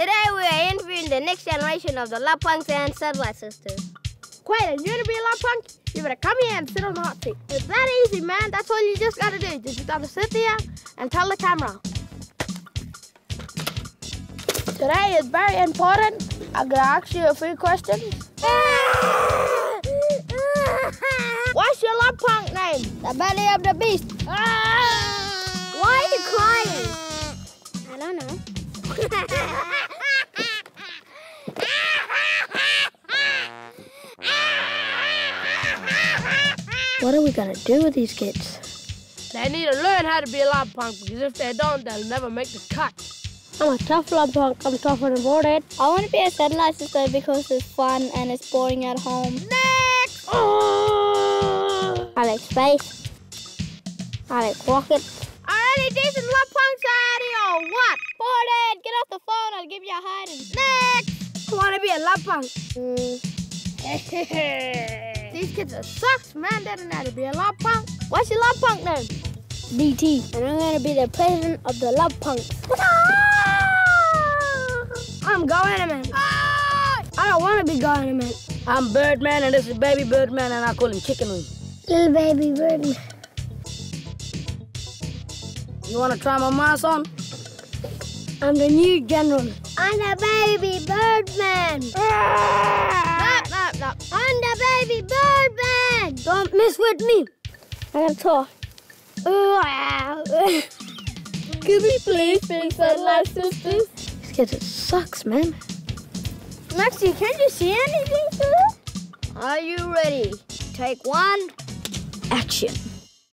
Today we are interviewing the next generation of the Love Punks and Satellite Sisters. Quayle, you wanna be a Love Punk? You better come here and sit on the hot seat. It's that easy, man. That's all you just gotta do. Just gotta sit there and tell the camera. Today is very important. I'm gonna ask you a few questions. What's your Love Punk name? The belly of the beast. Why are you crying? I don't know. What are we gonna do with these kids? They need to learn how to be a Love Punk because if they don't, they'll never make the cut. I'm a tough love punk. I'm tougher than Baldhead. I want to be a satellite sister because it's fun and it's boring at home. Next! I like space. I like rockets. Are any decent Love Punks out or what? Baldhead, get off the phone. I'll give you a hiding. Next! I want to be a Love Punk. Mm. These kids are sucks, man. They don't know how to be a Love Punk. What's your Love Punk name? DT, and I'm gonna be the president of the Love Punks. Ah! I'm going, Government. I don't want to be going, Government. I'm Birdman, and this is Baby Birdman, and I call him Chicken Wing. Little baby bird. You want to try my mask on? I'm the new general. I'm the baby birdman. Stop, Don't mess with me. I gotta talk. Can we please be satellite sisters? These kids, it sucks, man. Maxie, can you see anything, sir? Are you ready? Take one. Action.